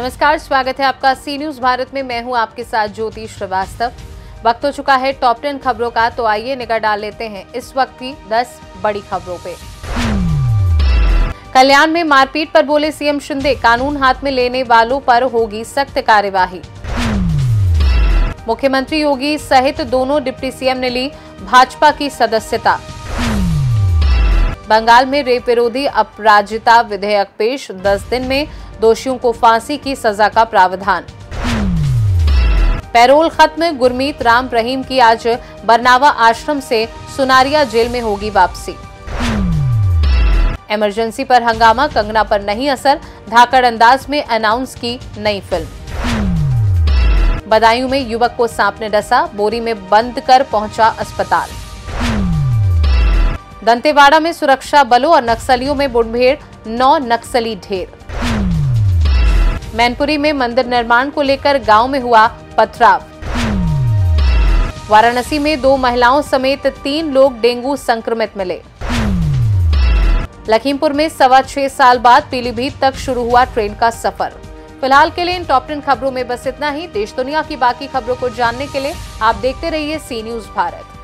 नमस्कार, स्वागत है आपका सी न्यूज़ भारत में। मैं हूँ आपके साथ ज्योति श्रीवास्तव। वक्त हो चुका है टॉप टेन खबरों का तो आइए निगाह डाल लेते हैं इस वक्त की 10 बड़ी खबरों पे। कल्याण में मारपीट पर बोले सीएम शिंदे, कानून हाथ में लेने वालों पर होगी सख्त कार्यवाही। मुख्यमंत्री योगी सहित दोनों डिप्टी सीएम ने ली भाजपा की सदस्यता। बंगाल में रेप विरोधी अपराजिता विधेयक पेश 10 दिन में दोषियों को फांसी की सजा का प्रावधान। पैरोल खत्म गुरमीत राम रहीम की आज बरनावा आश्रम से सुनारिया जेल में होगी वापसी। इमरजेंसी पर हंगामा, कंगना पर नहीं असर धाकड़ अंदाज में अनाउंस की नई फ़िल्म। बदायूं में युवक को सांप ने डसा, बोरी में बंद कर पहुँचा अस्पताल। दंतेवाड़ा में सुरक्षा बलों और नक्सलियों में मुठभेड़, नौ नक्सली ढेर। मैनपुरी में मंदिर निर्माण को लेकर गाँव में हुआ पथराव। वाराणसी में दो महिलाओं समेत तीन लोग डेंगू संक्रमित मिले। लखीमपुर में सवा छह साल बाद पीलीभीत तक शुरू हुआ ट्रेन का सफ़र। फ़िलहाल के लिए इन टॉप टेन खबरों में बस इतना ही। देश दुनिया की बाकी खबरों को जानने के लिए आप देखते रहिए सी न्यूज़ भारत।